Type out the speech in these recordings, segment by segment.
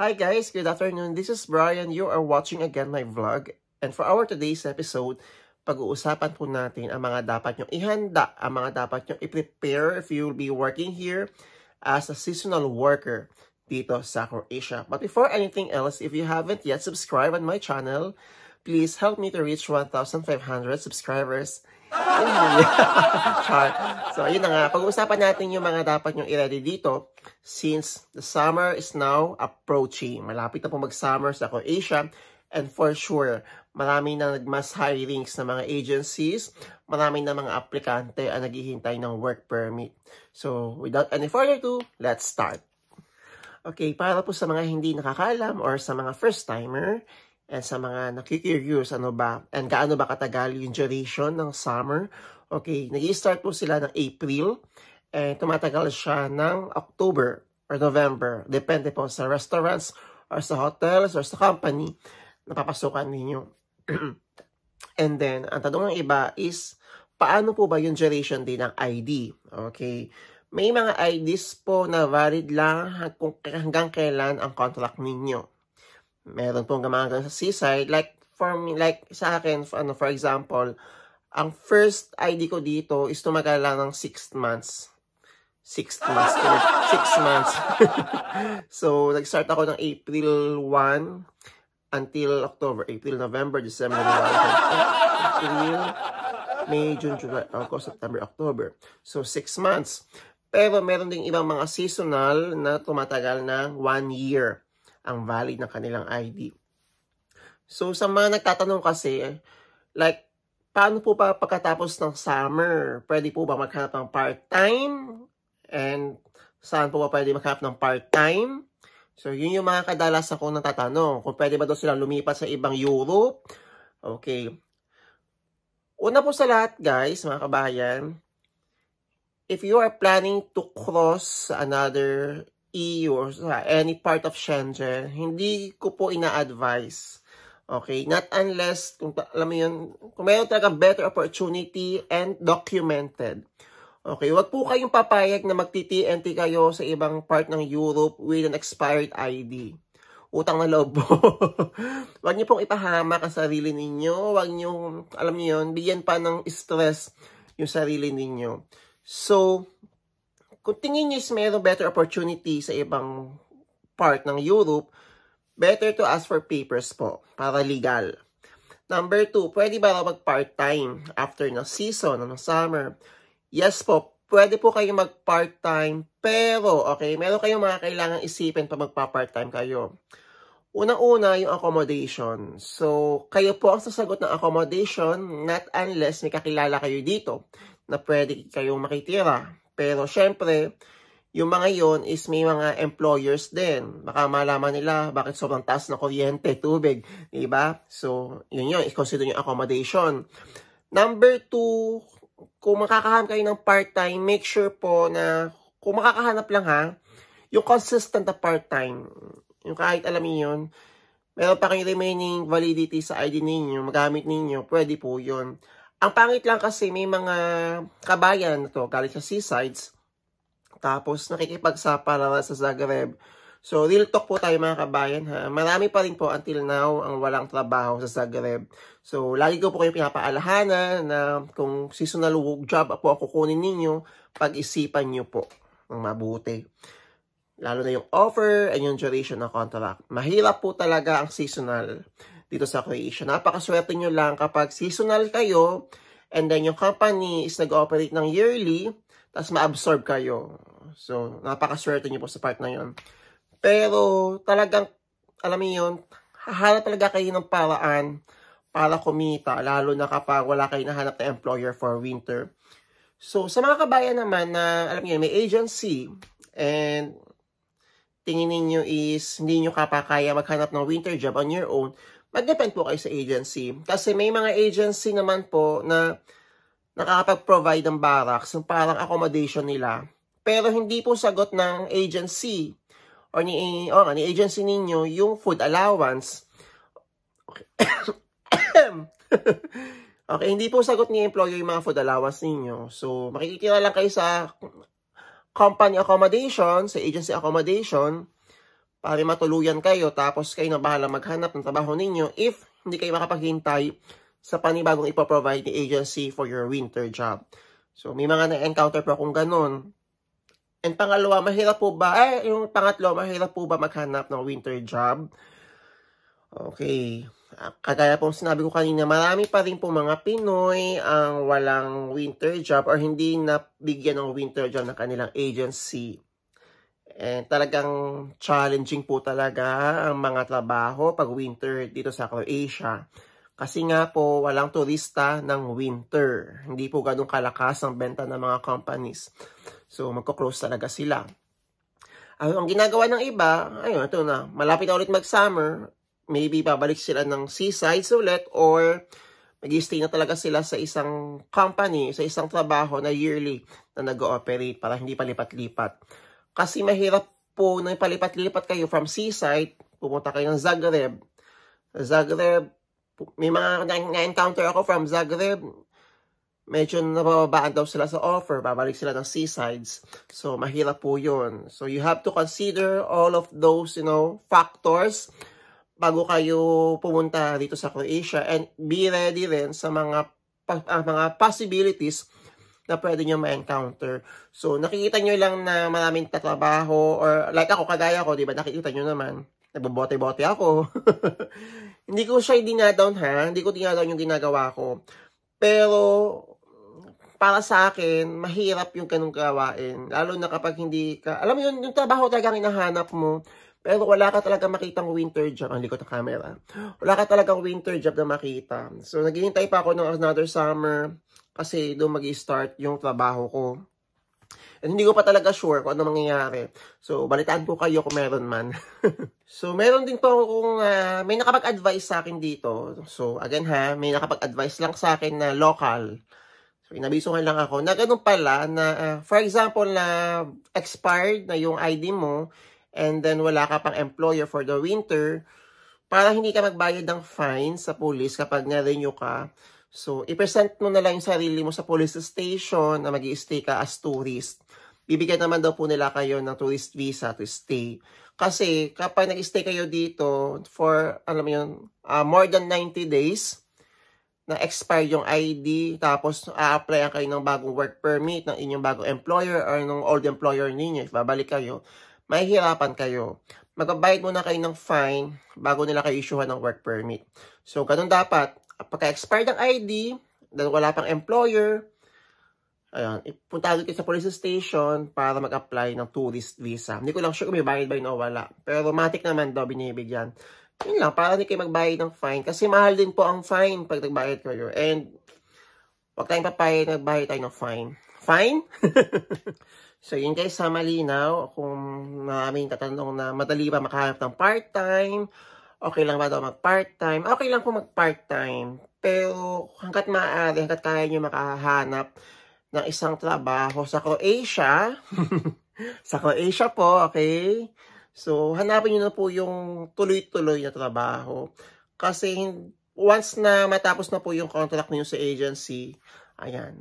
Hi guys, good afternoon. This is Brian. You are watching again my vlog. And for our today's episode, pag-uusapan po natin ang mga dapat nyong ihanda, ang mga dapat nyong i-prepare if you will be working here as a seasonal worker dito sa Croatia. But before anything else, if you haven't yet subscribed on my channel, please help me to reach 1,500 subscribers. so, ayun na nga. Pag-uusapan natin yung mga dapat nyong i-ready dito since the summer is now approaching. Malapit na po mag-summer sa Croatia. And for sure, marami na nag-mass hirings na mga agencies, marami na mga aplikante ang naghihintay ng work permit. So, without any further ado, let's start. Okay, para po sa mga hindi nakakalam or sa mga first-timer, and sa mga nakikurious, ano ba, and gaano ba katagal yung duration ng summer. Okay, nag start po sila ng April, and tumatagal siya ng October or November. Depende po sa restaurants or sa hotels or sa company na papasukan ninyo. and then, ang tanong ng iba is, paano po ba yung duration din ng ID? Okay, may mga IDs po na valid lang hanggang kailan ang contract ninyo meron pong gumagana sa seaside. Like, for me, like sa akin, for, ano, for example, ang first ID ko dito is tumagal lang ng 6 months. 6 months. 6 months. so, nag-start ako ng April 1 until October. April, November, December, January, April, May, June, July, August, September, October. So, 6 months. Pero meron ding ibang mga seasonal na tumatagal ng 1 year ang valid ng kanilang ID. So, sa mga nagtatanong kasi, like, paano po ba pagkatapos ng summer? Pwede po ba maghanap ng part-time? And saan po ba pwede maghanap ng part-time? So, yun yung mga kadalas ako natatanong. Kung pwede ba daw silang lumipat sa ibang Europe? Okay. Una po sa lahat, guys, mga kabayan, if you are planning to cross another EU or sa any part of Shenzhen, hindi ko po ina-advise. Okay? Not unless, kung alam mo yun, kung mayroon talaga better opportunity and documented. Okay? Huwag po kayong papayag na magti-TNT kayo sa ibang part ng Europe with an expired ID. Utang na loob po. Huwag niyo pong ipahama ang sarili ninyo. Huwag niyo, alam niyo yun, bigyan pa ng stress yung sarili ninyo. So, kung tingin nyo is mayroong better opportunity sa ibang part ng Europe, better to ask for papers po para legal. Number two, pwede ba raw mag part-time after ng season, ng summer? Yes po, pwede po kayo mag part-time, pero okay, meron kayong mga kailangan isipin pa magpa-part-time kayo. Unang-una, yung accommodation. So, kayo po ang sasagot ng accommodation, not unless may kakilala kayo dito na pwede kayong makitira. Pero syempre, yung mga yon is may mga employers din. Baka malaman nila bakit sobrang taas na kuryente, tubig, di ba? So, yun yun, i-consider yung accommodation. Number two, kung makakahanap kayo ng part-time, make sure po na kung makakahanap lang ha, yung consistent na part-time. Yung kahit alam niyo yun, meron pa kayong remaining validity sa ID ninyo, magamit ninyo, pwede po yun. Ang pangit lang kasi may mga kabayan to, galing sa seasides, tapos nakikipagsapalaran sa Zagreb. So, real talk po tayo mga kabayan ha. Marami pa rin po until now ang walang trabaho sa Zagreb. So, lagi ko po kayo pinapaalahanan na kung seasonal job po ako kunin ninyo, pag-isipan nyo po ng mabuti. Lalo na yung offer and yung duration ng contract. Mahirap po talaga ang seasonal dito sa Croatia. Napakaswerte nyo lang kapag seasonal kayo and then yung company is nag-operate ng yearly tapos ma-absorb kayo. So, napakaswerte nyo po sa part na yun. Pero talagang, alam mo yun, hahanap talaga kayo ng paraan para kumita, lalo na kapag wala kayo nahanap na employer for winter. So, sa mga kabayan naman na, alam niyo, may agency and tingin niyo is hindi niyo kapakaya maghanap ng winter job on your own, mag-depend po kayo sa agency. Kasi may mga agency naman po na nakakapag-provide ng barracks, yung parang accommodation nila. Pero hindi po sagot ng agency or ni, or ni agency ninyo yung food allowance. Okay. okay, hindi po sagot ni employer yung mga food allowance ninyo. So, makikitira lang kayo sa company accommodation, sa agency accommodation, para matuluyan kayo tapos kayo na bahala maghanap ng trabaho ninyo if hindi kayo makapaghintay sa panibagong ipoprovide ni agency for your winter job. So, may mga na-encounter po akong ganun. And pangalawa, mahirap po ba, eh, yung pangatlo, mahirap po ba maghanap ng winter job? Okay. Kagaya pong sinabi ko kanina, marami pa rin po mga Pinoy ang walang winter job or hindi nabigyan ng winter job ng kanilang agency. And talagang challenging po talaga ang mga trabaho pag winter dito sa Croatia. Kasi nga po, walang turista ng winter. Hindi po ganun kalakas ang benta ng mga companies. So, magko-close talaga sila. Ay, ang ginagawa ng iba, ayun, ito na, malapit na ulit mag-summer, maybe babalik sila ng seasides ulit or mag-stay na talaga sila sa isang company, sa isang trabaho na yearly na nag-ooperate para hindi palipat-lipat. Kasi mahirap po na palipat-lipat kayo from seaside, pumunta kayo ng Zagreb. Zagreb, may mga na-encounter ako from Zagreb, medyo nabababaan daw sila sa offer, babalik sila ng seasides. So, mahirap po yun. So, you have to consider all of those, you know, factors bago kayo pumunta dito sa Croatia and be ready rin sa mga uh, mga possibilities na pwede nyo ma-encounter. So, nakikita nyo lang na maraming tatrabaho or like ako, kagaya ko, di ba, nakikita nyo naman, nagbobote-bote ako. hindi ko siya dinadown ha, hindi ko dinadown yung ginagawa ko. Pero, para sa akin, mahirap yung ganung gawain. Lalo na kapag hindi ka, alam mo yun, yung trabaho talagang hinahanap mo, pero wala ka talaga makitang winter job. Ang likod ng camera. Wala ka talagang winter job na makita. So, naghihintay pa ako ng another summer kasi doon mag start yung trabaho ko. And hindi ko pa talaga sure kung ano mangyayari. So, balitaan ko kayo kung meron man. so, meron din po kung uh, may nakapag-advise sa akin dito. So, again ha, may nakapag-advise lang sa akin na local. So, inabisuhan lang ako na ganun pala na, uh, for example, na expired na yung ID mo and then wala ka pang employer for the winter, para hindi ka magbayad ng fine sa police kapag na-renew ka, So, i-present mo na lang yung sarili mo sa police station na mag stay ka as tourist. Bibigyan naman daw po nila kayo ng tourist visa to stay. Kasi kapag nag-stay kayo dito for, alam mo yun, uh, more than 90 days, na expire yung ID, tapos a-apply kayo ng bagong work permit ng inyong bagong employer or ng old employer ninyo, if babalik kayo, mahihirapan kayo. Magbabayad muna kayo ng fine bago nila kayo issuehan ng work permit. So, ganun dapat pagka-expired ang ID, then wala pang employer, Ayan, ipunta kayo sa police station para mag-apply ng tourist visa. Hindi ko lang sure kung may bayad ba yun o wala. Pero matik naman daw binibigyan. Yun lang, para hindi kayo magbayad ng fine. Kasi mahal din po ang fine pag nagbayad kayo. And, wag tayong papayad, nagbayad tayo ng fine. Fine? so, yun guys, sa malinaw. Kung maraming tatanong na madali ba makahanap ng part-time, okay lang ba daw mag-part-time? Okay lang po mag-part-time. Pero hanggat maaari, hanggat kaya nyo makahanap ng isang trabaho sa Croatia, sa Croatia po, okay? So, hanapin nyo na po yung tuloy-tuloy na trabaho. Kasi once na matapos na po yung contract niyo sa agency, ayan,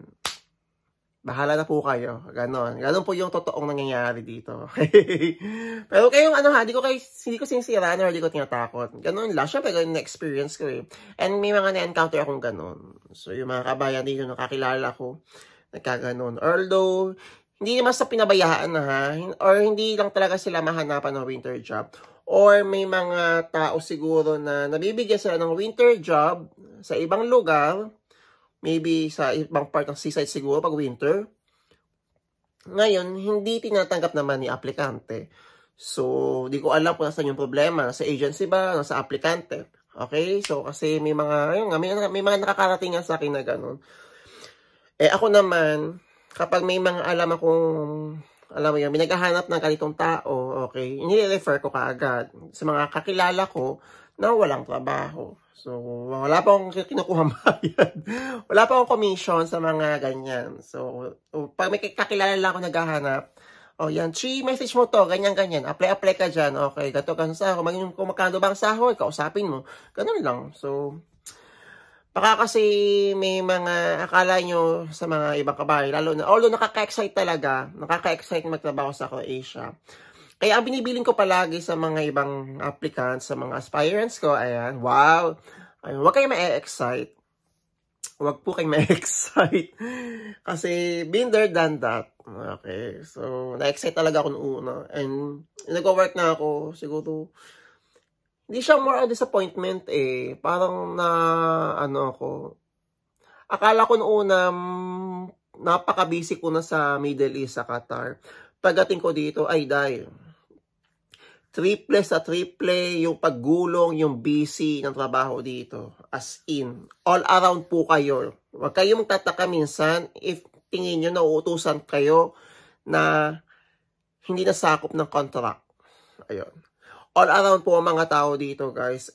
Bahala na po kayo. Ganon. Ganon po yung totoong nangyayari dito. Pero kayong ano ha, hindi ko, kayo, hindi ko sinisiraan or hindi ko tinatakot. Ganon lang. Siyempre, ganon na experience ko eh. And may mga na-encounter akong ganon. So, yung mga kabayan dito, nakakilala ko, nagkaganon. Although, hindi naman sa pinabayaan na ha, or hindi lang talaga sila mahanapan ng winter job. Or may mga tao siguro na nabibigyan sila ng winter job sa ibang lugar, maybe sa ibang part ng seaside siguro pag winter. Ngayon, hindi tinatanggap naman ni aplikante. So, di ko alam kung nasa yung problema. Nasa agency ba? Nasa aplikante? Okay? So, kasi may mga, ayun nga, may, may mga nakakarating sa akin na ganun. Eh, ako naman, kapag may mga alam akong, alam mo yan, may naghahanap ng ganitong tao, okay, ini-refer ko kaagad sa mga kakilala ko na walang trabaho. So, wala pa akong kinukuha bayad. wala pa akong commission sa mga ganyan. So, pag may kakilala lang ako naghahanap, oh yan, chi, message mo to, ganyan-ganyan. Apply-apply ka dyan. Okay, gato sa sahod. Maging kung magkano bang sahod, kausapin mo. Ganun lang. So, baka kasi may mga akala nyo sa mga ibang kabahay, lalo na, although nakaka-excite talaga, nakaka-excite magtrabaho sa Croatia Kaya binibiling ko palagi sa mga ibang applicants, sa mga aspirants ko, ayan, wow, ayun, huwag kayo ma-excite. Huwag po kayo ma-excite. Kasi, been there, done that. Okay, so, na-excite talaga ako noong una. And, nag-work na ako, siguro, hindi siya more on disappointment eh. Parang na, ano ako, akala ko noong una, napaka-busy ko na sa Middle East, sa Qatar. Pagdating ko dito, ay dahil, triple sa triple, yung paggulong, yung busy ng trabaho dito. As in, all around po kayo. Huwag kayong magtataka minsan if tingin nyo na uutusan kayo na hindi nasakop ng contract. Ayun. All around po ang mga tao dito, guys.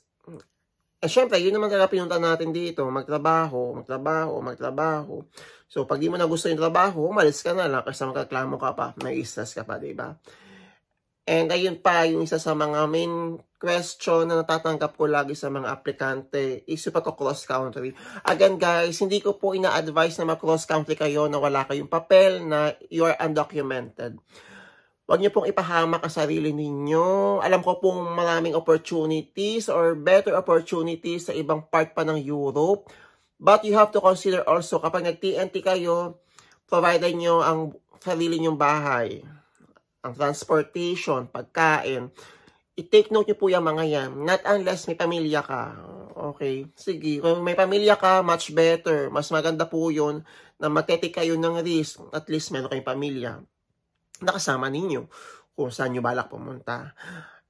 Eh, syempre, yun naman talaga pinunta natin dito. Magtrabaho, magtrabaho, magtrabaho. So, pag di mo na gusto yung trabaho, umalis ka na lang kasi magkaklamo ka pa. May stress ka pa, ba? And ayun pa, yung isa sa mga main question na natatanggap ko lagi sa mga aplikante is yung pagko-cross country. Again guys, hindi ko po ina-advise na mag-cross country kayo na wala kayong papel na you are undocumented. Huwag niyo pong ipahamak ang sarili ninyo. Alam ko pong maraming opportunities or better opportunities sa ibang part pa ng Europe. But you have to consider also kapag nag-TNT kayo, provide nyo ang sarili nyong bahay ang transportation, pagkain, i-take note nyo po yung mga yan. Not unless may pamilya ka. Okay, sige. Kung may pamilya ka, much better. Mas maganda po yun na magtetik kayo ng risk. At least meron kayong pamilya. Nakasama ninyo kung saan nyo balak pumunta.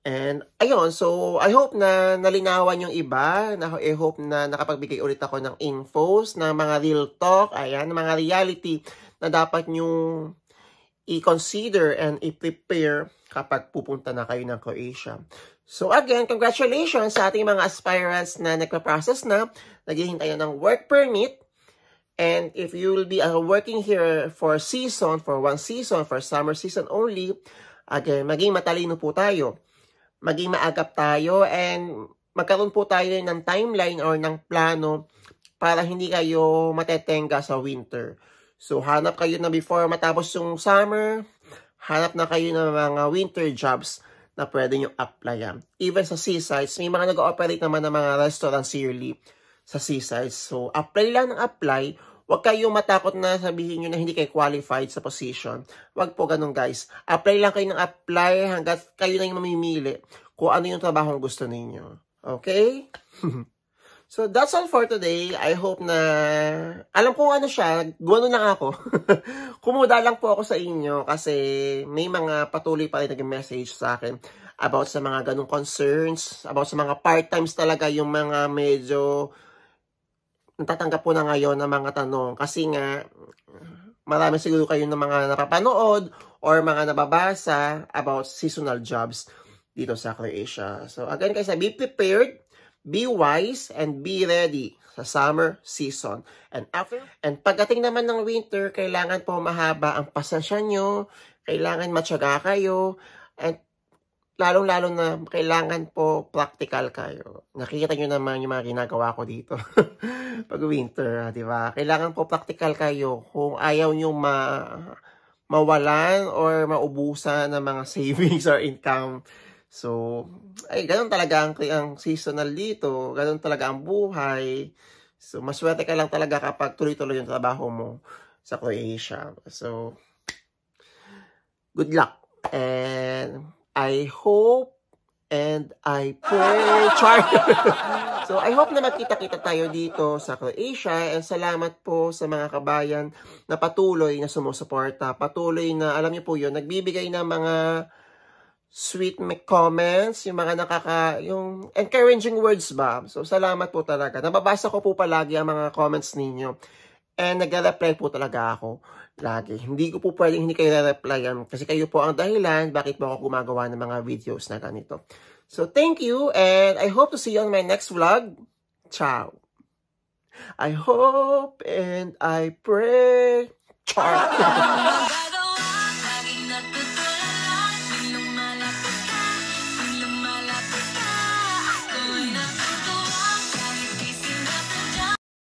And, ayun, so, I hope na nalinawan yung iba. Na, I hope na nakapagbigay ulit ako ng infos, ng mga real talk, ayan, mga reality na dapat nyo i-consider and i-prepare kapag pupunta na kayo ng Croatia. So again, congratulations sa ating mga aspirants na nagpa-process na, naghihintay na ng work permit. And if you will be uh, working here for season, for one season, for summer season only, again, maging matalino po tayo. Maging maagap tayo and magkaroon po tayo ng timeline or ng plano para hindi kayo matetenga sa winter. So, hanap kayo na before matapos yung summer, hanap na kayo ng mga winter jobs na pwede nyo applyan. Even sa seasides, may mga nag-ooperate naman ng mga restaurants yearly sa seasides. So, apply lang ng apply. Huwag kayong matakot na sabihin nyo na hindi kayo qualified sa position. Huwag po ganun guys. Apply lang kayo ng apply hanggat kayo na yung mamimili kung ano yung trabaho gusto ninyo. Okay? So, that's all for today. I hope na, alam ko ano siya, guwano lang ako. Kumuda lang po ako sa inyo kasi may mga patuloy pa rin nag-message sa akin about sa mga ganong concerns, about sa mga part-times talaga yung mga medyo natatanggap po na ngayon ng mga tanong. Kasi nga, marami siguro kayo ng mga napapanood or mga nababasa about seasonal jobs dito sa Croatia. So, again guys, be prepared Be wise and be ready sa summer season. And after, and pagdating naman ng winter, kailangan po mahaba ang pasensya nyo, kailangan matyaga kayo, and lalong-lalo na kailangan po practical kayo. Nakikita nyo naman yung mga ginagawa ko dito. Pag winter, di ba? Kailangan po practical kayo kung ayaw nyo ma mawalan or maubusan ng mga savings or income So, ay, ganun talaga ang, ang seasonal dito. Ganun talaga ang buhay. So, maswerte ka lang talaga kapag tuloy-tuloy yung trabaho mo sa Croatia. So, good luck. And I hope and I pray. Char! so, I hope na magkita-kita tayo dito sa Croatia. And salamat po sa mga kabayan na patuloy na sumusuporta. Patuloy na, alam niyo po yun, nagbibigay ng mga sweet comments, yung mga nakaka, yung encouraging words ba. So, salamat po talaga. Nababasa ko po palagi ang mga comments ninyo. And nag-reply po talaga ako lagi. Hindi ko po pwedeng hindi kayo re-replyan kasi kayo po ang dahilan bakit po ako gumagawa ng mga videos na ganito. So, thank you and I hope to see you on my next vlog. Ciao! I hope and I pray. Ciao!